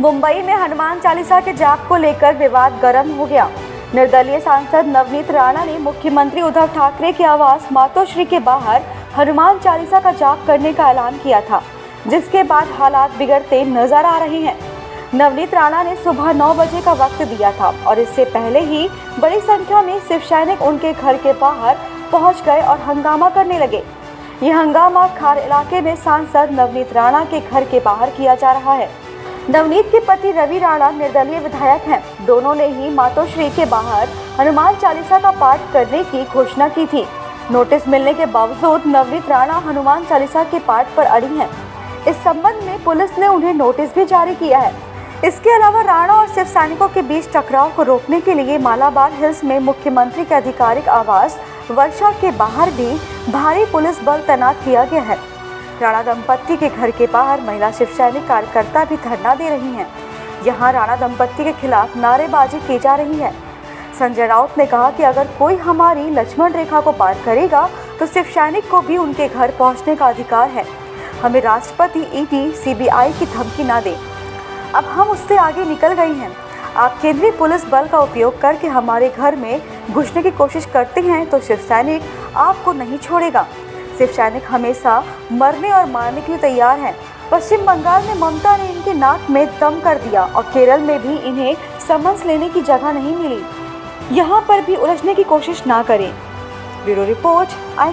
मुंबई में हनुमान चालीसा के जाप को लेकर विवाद गर्म हो गया। निर्दलीय सांसद नवनीत राणा ने मुख्यमंत्री उद्धव ठाकरे के आवास मातोश्री के बाहर हनुमान चालीसा का जाप करने का ऐलान किया था, जिसके बाद हालात बिगड़ते नज़र आ रहे हैं। नवनीत राणा ने सुबह नौ बजे का वक्त दिया था और इससे पहले ही बड़ी संख्या में शिव सैनिक उनके घर के बाहर पहुँच गए और हंगामा करने लगे। ये हंगामा खार इलाके में सांसद नवनीत राणा के घर के बाहर किया जा रहा है। नवनीत के पति रवि राणा निर्दलीय विधायक हैं। दोनों ने ही मातोश्री के बाहर हनुमान चालीसा का पाठ करने की घोषणा की थी। नोटिस मिलने के बावजूद नवनीत राणा हनुमान चालीसा के पाठ पर अड़ी हैं। इस संबंध में पुलिस ने उन्हें नोटिस भी जारी किया है। इसके अलावा राणा और शिव सैनिकों के बीच टकराव को रोकने के लिए मालाबार हिल्स में मुख्यमंत्री के आधिकारिक आवास, वर्षा के बाहर भी भारी पुलिस बल तैनात किया गया है। राणा दंपत्ति के घर के बाहर महिला शिव सैनिक कार्यकर्ता भी धरना दे रही हैं। यहाँ राणा दंपत्ति के खिलाफ नारेबाजी की जा रही है। संजय राउत ने कहा कि अगर कोई हमारी लक्ष्मण रेखा को पार करेगा तो शिव सैनिक को भी उनके घर पहुँचने का अधिकार है। हमें राष्ट्रपति, ईडी, सीबीआई की धमकी ना दे। अब हम उससे आगे निकल गए हैं। आप केंद्रीय पुलिस बल का उपयोग करके हमारे घर में घुसने की कोशिश करते हैं तो शिव सैनिक आपको नहीं छोड़ेगा। शिव सैनिक हमेशा मरने और मारने के लिए तैयार हैं। पश्चिम बंगाल में ममता ने इनके नाक में दम कर दिया और केरल में भी इन्हें समन्स लेने की जगह नहीं मिली। यहाँ पर भी उलझने की कोशिश ना करें। ब्यूरो रिपोर्ट, आई